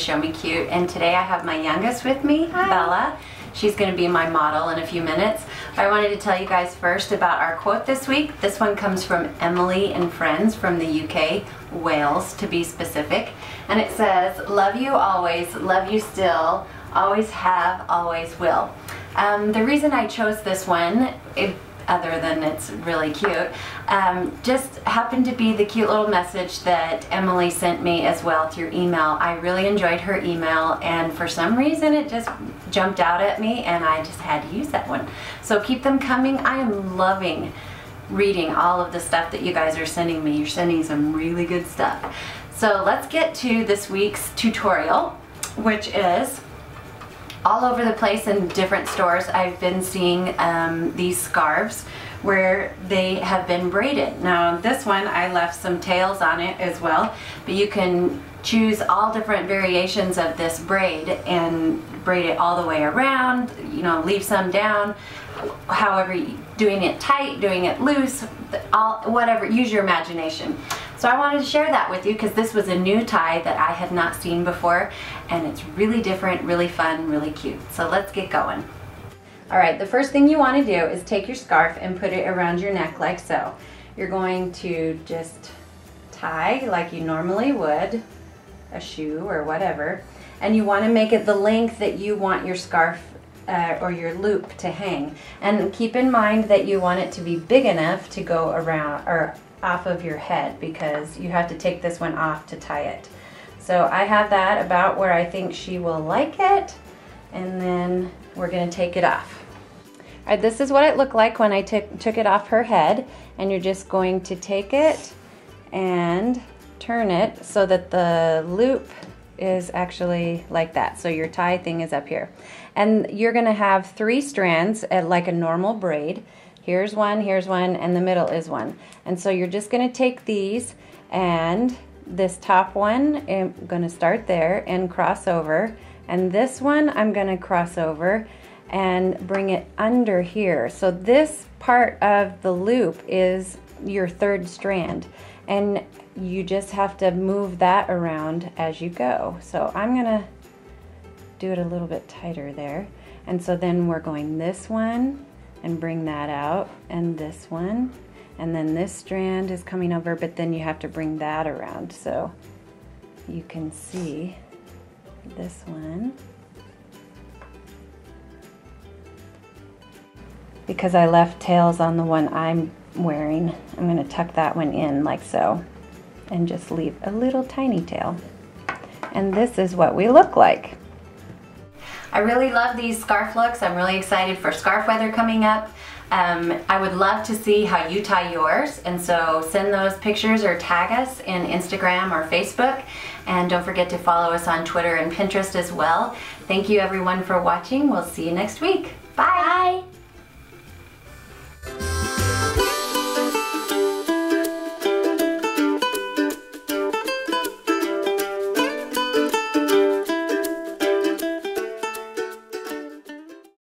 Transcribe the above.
I'm Jenny with Show Me Cute and today I have my youngest with me, Hi. Bella. She's going to be my model in a few minutes. I wanted to tell you guys first about our quote this week. This one comes from Emily and Friends from the UK, Wales to be specific. And it says, love you always, love you still, always have, always will. Um, the reason I chose this one, it, other than it's really cute, um, just happened to be the cute little message that Emily sent me as well through email. I really enjoyed her email and for some reason it just jumped out at me and I just had to use that one. So keep them coming. I am loving reading all of the stuff that you guys are sending me. You're sending some really good stuff. So let's get to this week's tutorial, which is all over the place in different stores I've been seeing um, these scarves where they have been braided. Now this one I left some tails on it as well but you can choose all different variations of this braid and braid it all the way around you know leave some down however doing it tight doing it loose all whatever use your imagination so I wanted to share that with you because this was a new tie that I had not seen before and it's really different, really fun, really cute. So let's get going. All right, the first thing you want to do is take your scarf and put it around your neck like so. You're going to just tie like you normally would, a shoe or whatever, and you want to make it the length that you want your scarf uh, or your loop to hang. And keep in mind that you want it to be big enough to go around or off of your head because you have to take this one off to tie it. So I have that about where I think she will like it and then we're going to take it off. All right, this is what it looked like when I took, took it off her head and you're just going to take it and turn it so that the loop is actually like that. So your tie thing is up here. And you're gonna have three strands at like a normal braid. Here's one, here's one, and the middle is one. And so you're just gonna take these and this top one, I'm gonna start there and cross over. And this one, I'm gonna cross over and bring it under here. So this part of the loop is your third strand. And you just have to move that around as you go. So I'm gonna do it a little bit tighter there. And so then we're going this one, and bring that out and this one. And then this strand is coming over but then you have to bring that around. So you can see this one. Because I left tails on the one I'm wearing I'm going to tuck that one in like so and just leave a little tiny tail. And this is what we look like I really love these scarf looks. I'm really excited for scarf weather coming up. Um, I would love to see how you tie yours and so send those pictures or tag us in Instagram or Facebook and don't forget to follow us on Twitter and Pinterest as well. Thank you everyone for watching. We'll see you next week. Bye. Bye.